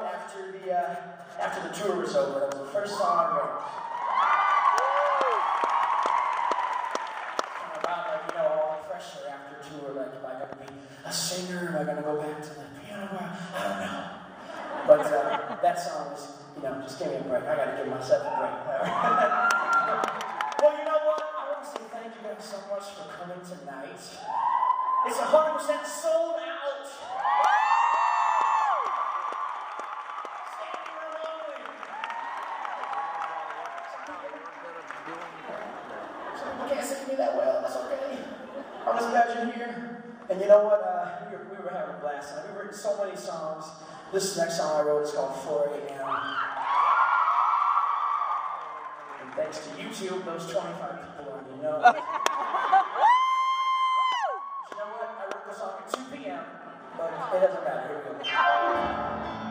after the uh, after the tour was over. That was the first song I wrote. About like you know all the pressure after tour. Like, am I going to be a singer? Am I going to go back to the piano? I don't know. But uh, that song was, you know, just give me a break. I got to give myself a break. well, you know what? I want to say thank you guys so much for coming tonight. It's 100% sold out. Me that well. That's okay. I'm just glad you're here. And you know what? Uh, we, were, we were having a blast. We've written so many songs. This next song I wrote is called 4 a.m. And thanks to YouTube, those 25 people already know. But you know what? I wrote the song at 2 p.m., but it doesn't matter. Here we go.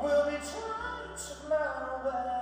We'll be tired tomorrow,